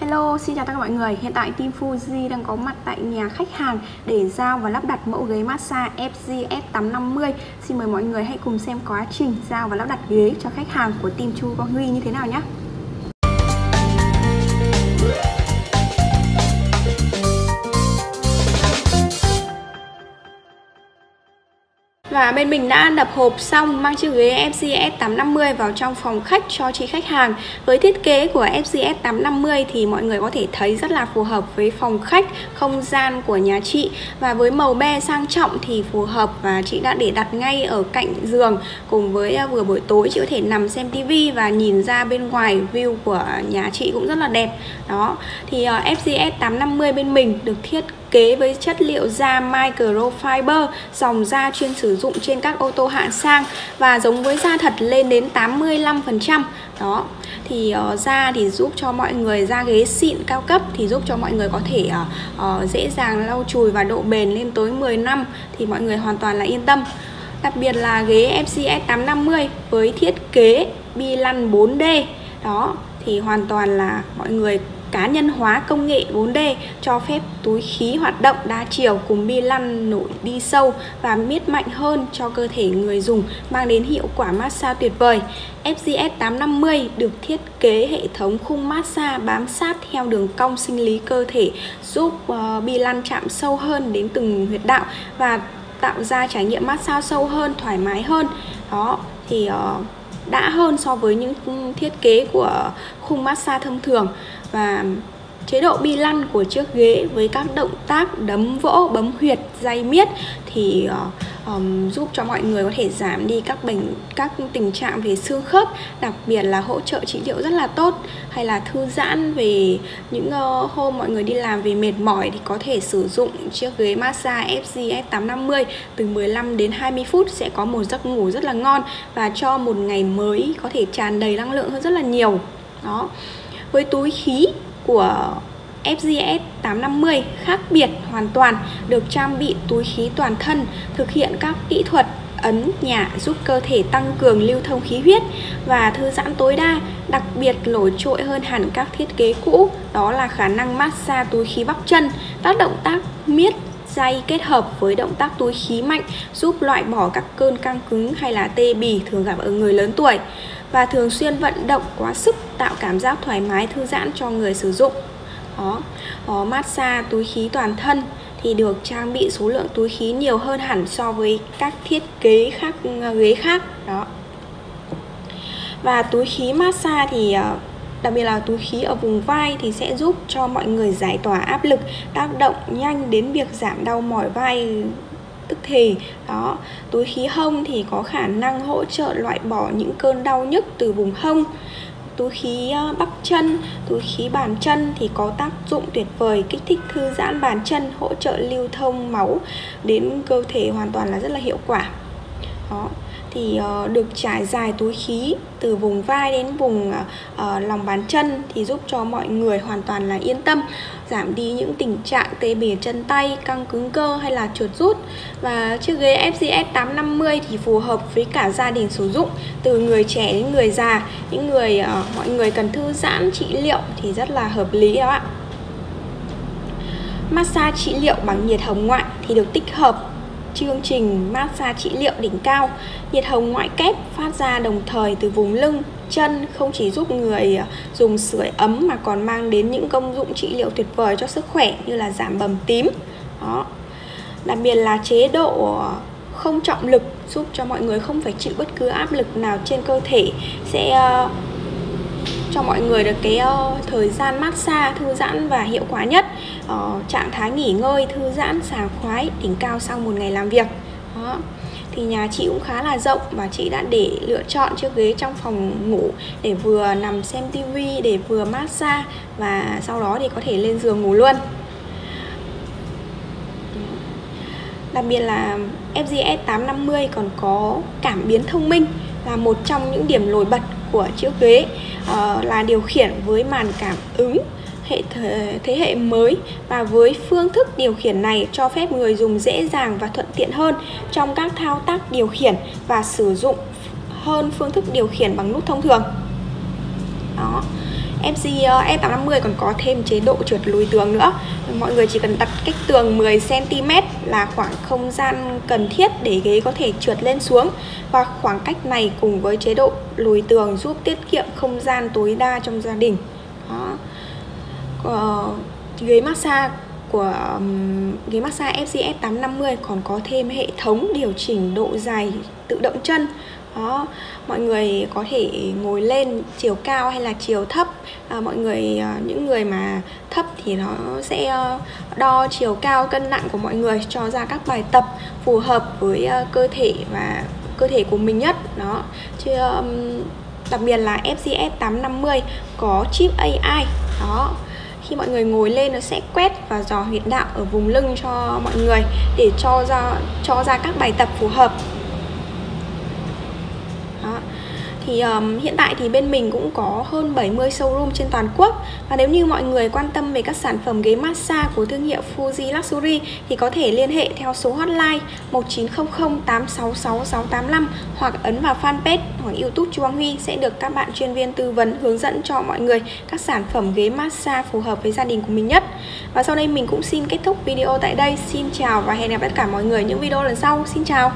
Hello, xin chào tất cả mọi người. Hiện tại Team Fuji đang có mặt tại nhà khách hàng để giao và lắp đặt mẫu ghế massage FG S850. Xin mời mọi người hãy cùng xem quá trình giao và lắp đặt ghế cho khách hàng của Team Chu Quang Huy như thế nào nhé. Và bên mình đã đập hộp xong mang chiếc ghế FCS 850 vào trong phòng khách cho chị khách hàng. Với thiết kế của FCS 850 thì mọi người có thể thấy rất là phù hợp với phòng khách, không gian của nhà chị. Và với màu be sang trọng thì phù hợp và chị đã để đặt ngay ở cạnh giường. Cùng với à, vừa buổi tối chị có thể nằm xem tivi và nhìn ra bên ngoài view của nhà chị cũng rất là đẹp. Đó, thì à, FCS 850 bên mình được thiết kế với chất liệu da microfiber, dòng da chuyên sử dụng trên các ô tô hạng sang và giống với da thật lên đến 85%. Đó. Thì uh, da thì giúp cho mọi người da ghế xịn cao cấp thì giúp cho mọi người có thể uh, uh, dễ dàng lau chùi và độ bền lên tới 10 năm thì mọi người hoàn toàn là yên tâm. Đặc biệt là ghế FCS 850 với thiết kế bi lăn 4D. Đó, thì hoàn toàn là mọi người cá nhân hóa công nghệ 4D cho phép túi khí hoạt động đa chiều cùng bi lăn nổi đi sâu và miết mạnh hơn cho cơ thể người dùng mang đến hiệu quả massage tuyệt vời. FGS 850 được thiết kế hệ thống khung massage bám sát theo đường cong sinh lý cơ thể giúp ờ, uh, bi lăn chạm sâu hơn đến từng huyệt đạo và tạo ra trải nghiệm massage sâu hơn, thoải mái hơn. Đó thì uh, đã hơn so với những ừ, thiết kế của khung massage thông thường và chế độ bi lăn của chiếc ghế với các động tác đấm vỗ, bấm huyệt, dây miết thì uh, um, giúp cho mọi người có thể giảm đi các bệnh các tình trạng về xương khớp, đặc biệt là hỗ trợ trị liệu rất là tốt hay là thư giãn về những uh, hôm mọi người đi làm về mệt mỏi thì có thể sử dụng chiếc ghế massage FG F850 từ 15 đến 20 phút sẽ có một giấc ngủ rất là ngon và cho một ngày mới có thể tràn đầy năng lượng hơn rất là nhiều. Đó với túi khí của FGS 850 khác biệt hoàn toàn, được trang bị túi khí toàn thân, thực hiện các kỹ thuật ấn nhả giúp cơ thể tăng cường lưu thông khí huyết và thư giãn tối đa, đặc biệt nổi trội hơn hẳn các thiết kế cũ, đó là khả năng massage túi khí bắp chân các động tác miết dây kết hợp với động tác túi khí mạnh giúp loại bỏ các cơn căng cứng hay là tê bì thường gặp ở người lớn tuổi và thường xuyên vận động quá sức tạo cảm giác thoải mái thư giãn cho người sử dụng. Đó, đó massage túi khí toàn thân thì được trang bị số lượng túi khí nhiều hơn hẳn so với các thiết kế khác ờ, ghế khác. Đó. Và túi khí massage thì ờ, đặc biệt là túi khí ở vùng vai thì sẽ giúp cho mọi người giải tỏa áp lực, tác động nhanh đến việc giảm đau mỏi vai tức thì. Đó, túi khí hông thì có khả năng hỗ trợ loại bỏ những cơn đau nhức từ vùng hông. Túi khí ờ, bắp chân, túi khí bàn chân thì có tác dụng tuyệt vời, kích thích thư giãn bàn chân, hỗ trợ lưu thông máu đến cơ thể hoàn toàn là rất là hiệu quả. Đó thì ờ, được trải dài túi khí từ vùng vai đến vùng ờ, lòng bàn chân thì giúp cho mọi người hoàn toàn là yên tâm giảm đi những tình trạng tê bì chân tay, căng cứng cơ hay là chuột rút. Và chiếc ghế FGS 850 thì phù hợp với cả gia đình sử dụng từ người trẻ đến người già. Những người ờ, mọi người cần thư giãn trị liệu thì rất là hợp lý đó ạ. Massage trị liệu bằng nhiệt hồng ngoại thì được tích hợp chương trình massage trị liệu đỉnh cao nhiệt hồng ngoại kép phát ra đồng thời từ vùng lưng chân không chỉ giúp người à, dùng sưởi ấm mà còn mang đến những công dụng trị liệu tuyệt vời cho sức khỏe như là giảm bầm tím. Đó. Đặc biệt là chế độ à, không trọng lực giúp cho mọi người không phải chịu bất cứ áp lực nào trên cơ thể sẽ uh, cho mọi người được cái uh, thời gian massage thư giãn và hiệu quả nhất. Uh, trạng thái nghỉ ngơi thư giãn sảng khoái đỉnh cao sau một ngày làm việc. Đó. Thì nhà chị cũng khá là rộng và chị đã để lựa chọn chiếc ghế trong phòng ngủ để vừa nằm xem tivi để vừa massage và sau đó thì có thể lên giường ngủ luôn. Đặc biệt là FGS 850 còn có cảm biến thông minh là một trong những điểm nổi bật của chiếc ghế uh, là điều khiển với màn cảm ứng hệ thế, thế hệ mới và với phương thức điều khiển này cho phép người dùng dễ dàng và thuận tiện hơn trong các thao tác điều khiển và sử dụng hơn phương thức điều khiển bằng nút thông thường. Đó. FG E850 ờ, còn có thêm chế độ trượt lùi tường nữa. Mọi người chỉ cần đặt cách tường 10cm là khoảng không gian cần thiết để ghế có thể trượt lên xuống. Và khoảng cách này cùng với chế độ lùi tường giúp tiết kiệm không gian tối đa trong gia đình. Đó. Uh, ghế massage của um, ghế massage FCS 850 còn có thêm hệ thống điều chỉnh độ dài tự động chân đó mọi người có thể ngồi lên chiều cao hay là chiều thấp. À, mọi người à, những người mà thấp thì nó sẽ ờ, đo chiều cao cân nặng của mọi người cho ra các bài tập phù hợp với ờ, cơ thể và cơ thể của mình nhất. Đó chứ um, đặc biệt là FCS 850 có chip AI đó khi mọi người ngồi lên nó sẽ quét và dò huyệt đạo ở vùng lưng cho mọi người để cho ra cho ra các bài tập phù hợp thì um, hiện tại thì bên mình cũng có hơn 70 showroom trên toàn quốc và nếu như mọi người quan tâm về các sản phẩm ghế massage của thương hiệu Fuji Luxury thì có thể liên hệ theo số hotline 1900 866 685 hoặc ấn vào fanpage hoặc YouTube Chu Quang Huy sẽ được các bạn chuyên viên tư vấn hướng dẫn cho mọi người các sản phẩm ghế massage phù hợp với gia đình của mình nhất. Và sau đây mình cũng xin kết thúc video tại đây. Xin chào và hẹn gặp tất cả mọi người những video lần sau. Xin chào.